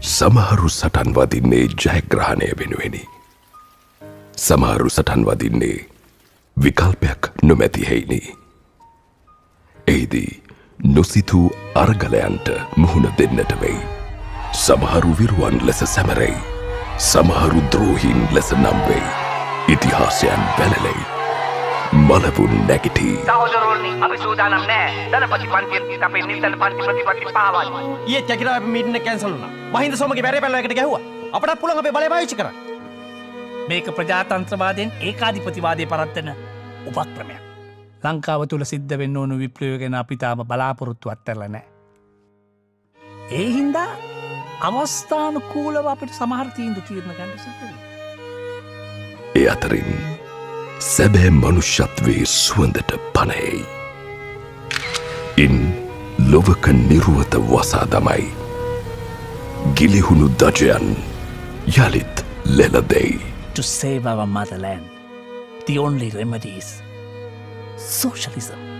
සමහරු සටන් වදින්නේ ජයග්‍රහණය වෙනුවෙනි. සමහරු සටන් වදින්නේ විකල්පයක් නොමැතිහෙයිනි. එහිදී නොසිතූ අර්ගලයන්ට මුහුණ දෙන්නට වෙයි. සමහරු විරුවන් ලෙස සැමරෙයි. සමහරු ද්‍රෝහින් ලෙස නම්වෙයි. ඉතිහාසයන් වැලලෙයි. මලවුන් නැගිටී. සහෝදරුවනි අපි සූදානම් නෑ ධනපති පන්තියෙන් අපේ නිල්තන පන්ති ප්‍රතිපත්ති පාවයි. ඊයේ චකිරා අපි මීටින් එක කැන්සල් වුණා. මහින්ද සෝමගේ බැරේ පැල්ලකට ගැහුවා. අපටත් පුළුවන් අපේ බලය පාවිච්චි කරන්න. මේක ප්‍රජාතන්ත්‍රවාදයෙන් ඒකාධිපතිවාදය පරත්වන උපක්‍රමයක්. ලංකාව තුළ සිද්ධ වෙන්න ඕනු විප්‍රයෝගෙන අපිතාම බලාපොරොත්තු අත්තරල නෑ. ඒ හින්දා අවස්ථාන කූලව අපට සමහර තීන්දු තීරණ ගන්න සිතව. ඒ අතරින් සැබෑ මනුෂ්‍යත්වේ සුවඳට පනයෙයි. ඉන් ලොවක නිරුවත වසා දමයි. ගිලිහුණු දජයන් යළිත් ලෙලදෙයි. To save our motherland, the only remedy is socialism.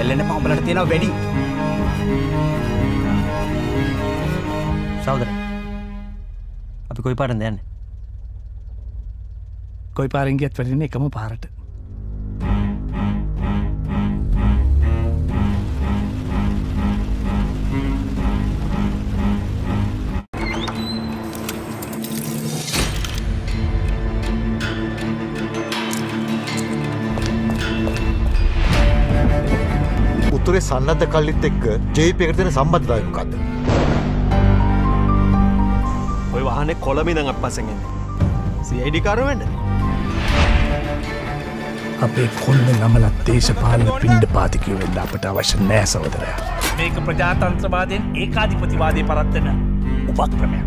එල්ලෙන්න පහඹලට තියෙනවා වැඩි. සෞදර අපි කොයි පාටන් දයන්න කොයි පාරෙන්ගියත් වැරෙන එකම පාරට. උතුරේ සන්නද්ධ කල්ලිත් එක්ක ජේප එකට තියෙන සම්බන්ධතාවය මොකක්ද? ඔය වාහනේ කොළමිනඟ පසගෙන්නේ සියිඩිකාරු වෙන්න අපේ කොන්න නමලත් දේශපාලන පින්ඩ පාතිකවවෙල්ල අපට අවශ්‍ය නෑ සවදරය. මේක ප්‍රජාතන්ත්‍රවාදයෙන් ඒකාධිපතිවාදය පරත්වන උපක්‍රමයක්.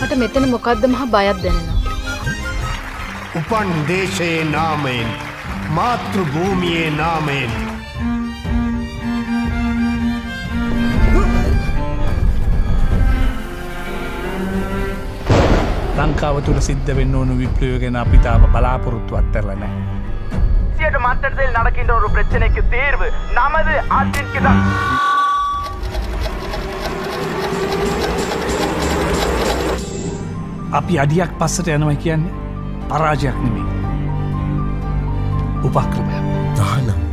මට මෙතන මොකක්ද මහ බයක් දැනෙනවා. උපන් දේශයේ නාමයෙන් මාතෘ භූමියේ නාමයෙන් ලංකාව තුළ සිද්ධ වෙන්න ඕනු විප්‍රයෝගෙන අපිතාම බලාපොරොත්තු අත්තරල නෑ. සියට மாற்றத்தில் நடக்கின்ற ஒரு பிரச்சனைக்கு தீர்வு நமது ஆட்சிக்கு தான் අපි අඩියක් පස්සට යනව කියන්නේ පරාජයක් නෙමේ. උපක්‍රමයක්. දහනම් විජීව